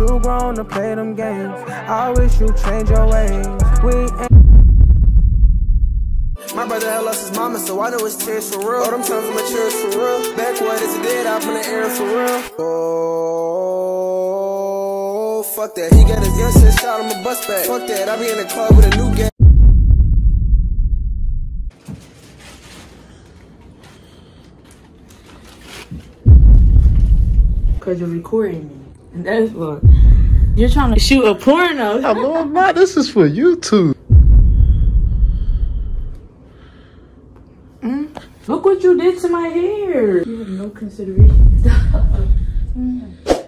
too grown to play them games. I wish you change your ways. We ain't. My brother had lost his mama, so I know it's tears for real. All them times I'm mature for real. Backwood is dead, I'm in the air for real. Oh, fuck that. He got his gun set shot, I'm a bust back. Fuck that, I be in the club with a new gang. Cause you're recording me. And that's what you're trying to shoot a porno. Not. This is for YouTube. Mm. Look what you did to my hair. You have no consideration.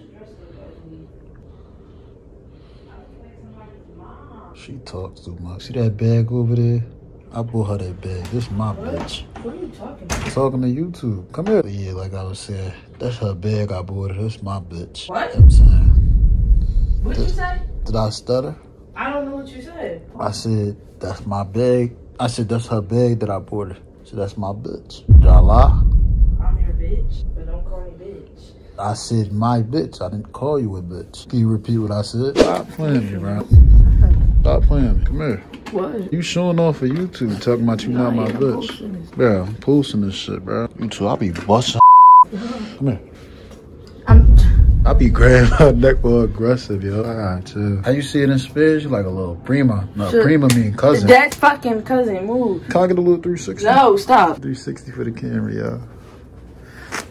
She talks too much. See that bag over there? I bought her that bag. This is my bitch. What are you talking about? Talking to YouTube. Come here. Yeah, like I was saying, that's her bag I bought her. That's my bitch. What? You know what I'm saying? What did you say? Did I stutter? I don't know what you said. I said, that's my bag. I said, that's her bag that I bought her. So that's my bitch. Did I lie? I'm your bitch, but don't call me bitch. I said my bitch. I didn't call you a bitch. Can you repeat what I said? Stop playing me, bro. Stop playing me. Come here. What? You showing off for YouTube talking about you not my bitch. Bro, I'm posting this shit, bro. You too. I'll be busting. Come here. I'm. Be grabbing her neck more aggressive, yo. Alright, chill. How you see it in Spanish? You like a little prima. No, Sure. prima mean cousin. That's fucking cousin. Move. Can I get a little 360? No, stop. 360 for the camera, y'all.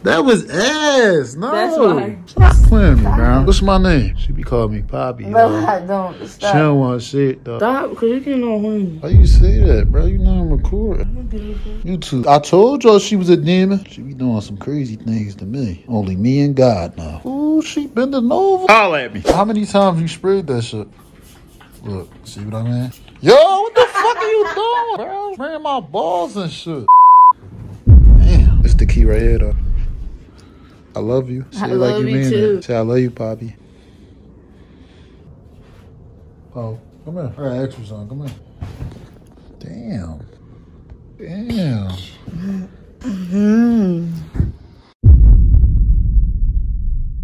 That was ass. No. That's why. Stop playing me, bro. What's my name? She be calling me Poppy. No, yo. I don't. Stop. She don't want to say it, though. Stop, cause you can know when. Why you say that, bro? You know I'm recording. You too. I told y'all she was a demon. She be doing some crazy things to me. Only me and God now. Ooh, she bending over. Holla at me. How many times you sprayed that shit? Look, see what I mean? Yo, what the fuck are you doing, bro? Spraying my balls and shit. Damn. It's the key right here, though. I love you. Say I it like love you you mean too. it. Say I love you, Poppy. Oh, come here. I got extras on. Come here. Damn. Damn. Hmm.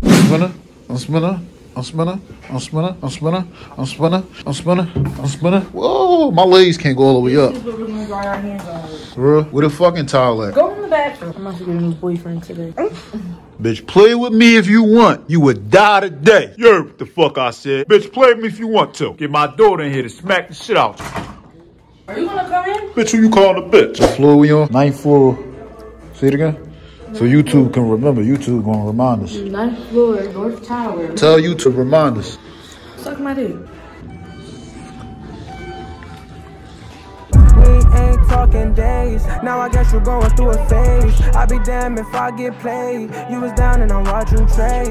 Spinner. I'm spinner. I'm spinner. I'm spinner. I'm spinner. I'm spinner. I'm spinner. I'm spinner. Whoa, my legs can't go all the way up. This what we're gonna dry our hands on. Bro, where the fucking towel at? Go in the bathroom. I'm about to get a new boyfriend today. Bitch, play with me if you want. You would die today. You heard what the fuck I said. Bitch, play with me if you want to. Get my daughter in here to smack the shit out you. Are you gonna come in? Bitch, who you calling a bitch? The floor we on? Ninth floor. Say it again. So YouTube can remember. YouTube gonna remind us. Ninth floor, North Tower. Tell you to remind us. Suck my dick. We ain't talking days. Now I guess you're going through a phase. I be damned if I get played. You was down and I watch you trade.